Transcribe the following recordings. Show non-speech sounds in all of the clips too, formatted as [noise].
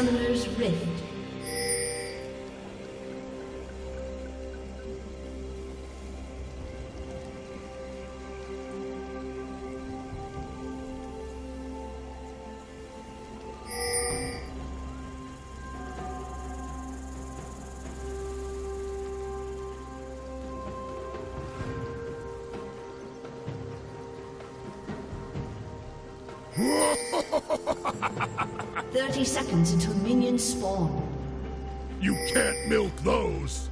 Summoner's Rift. [laughs] Thirty seconds until minions spawn. You can't milk those.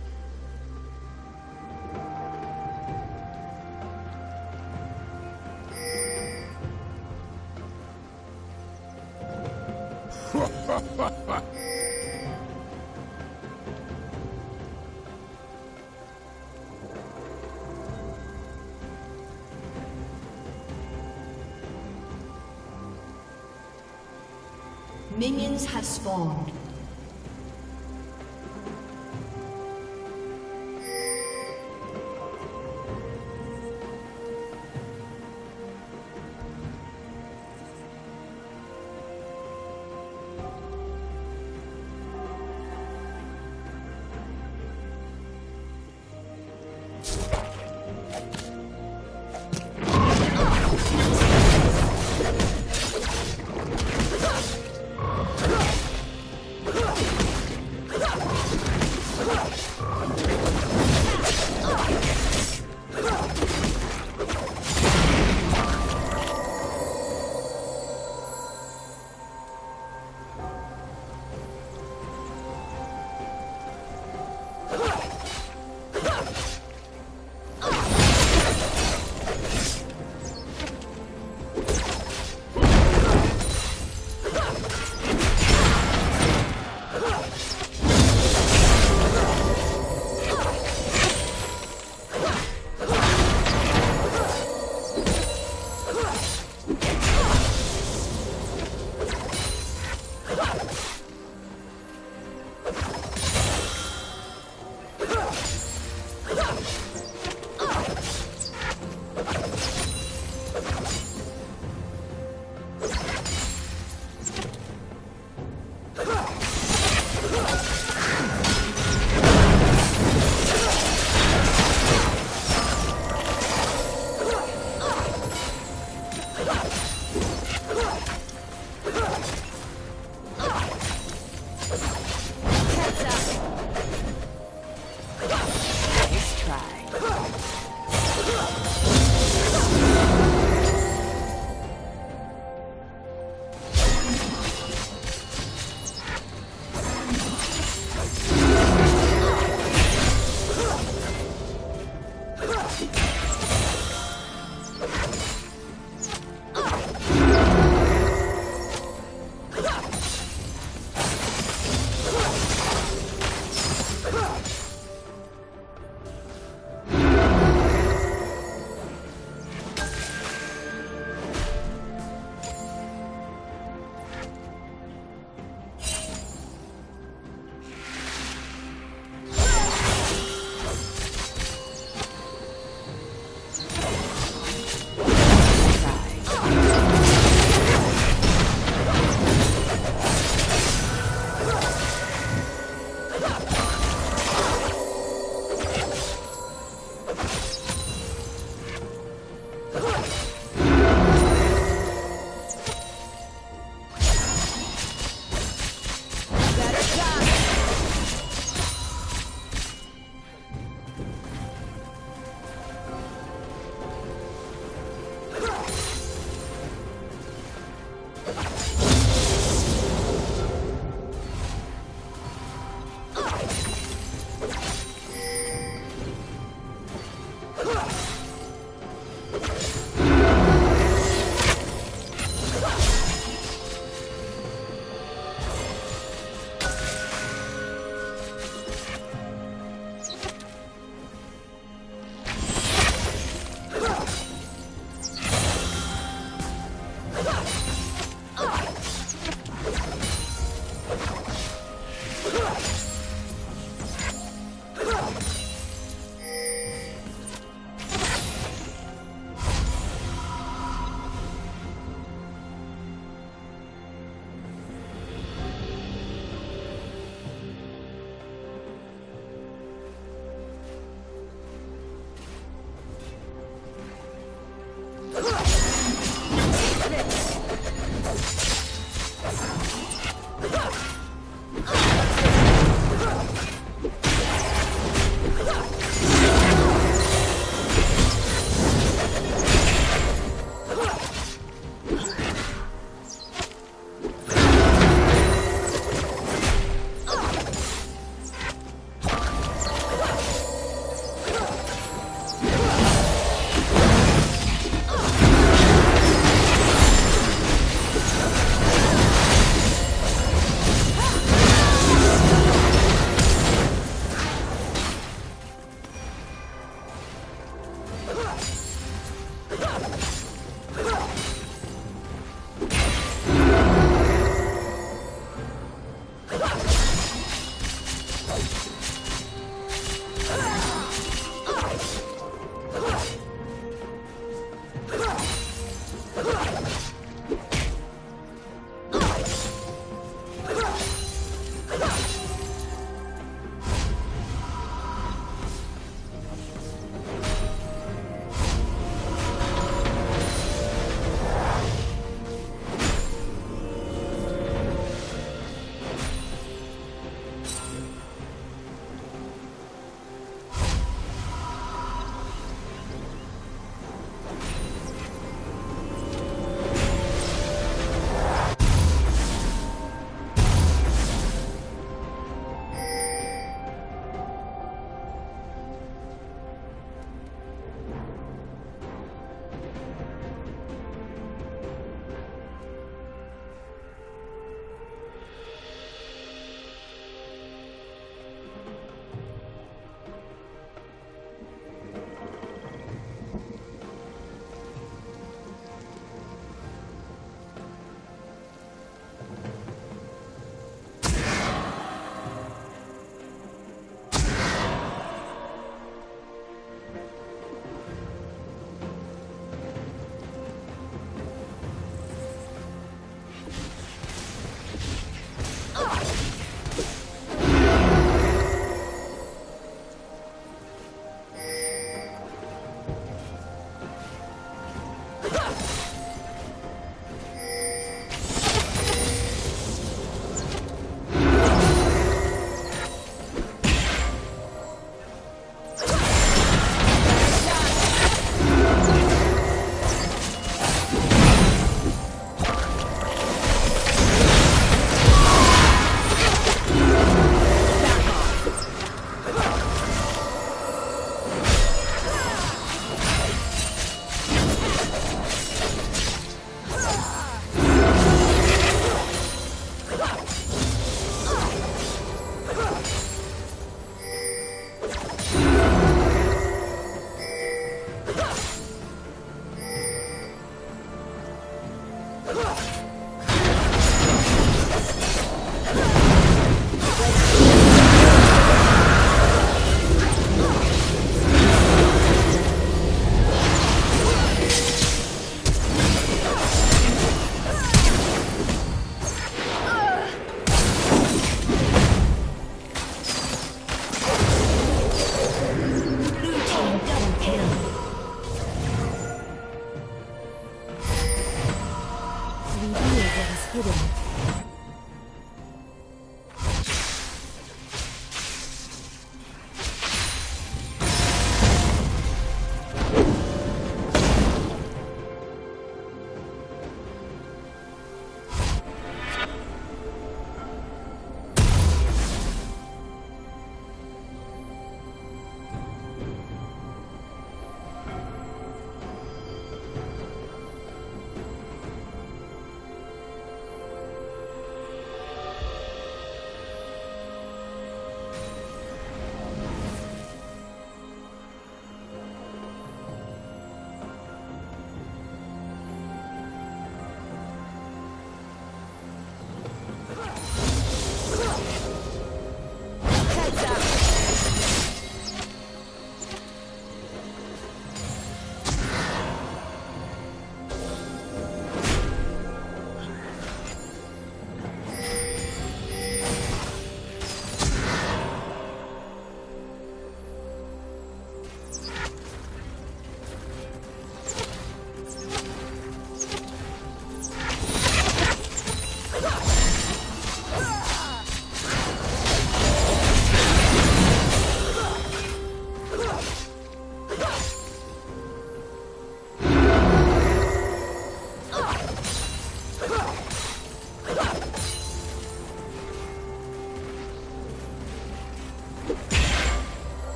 Minions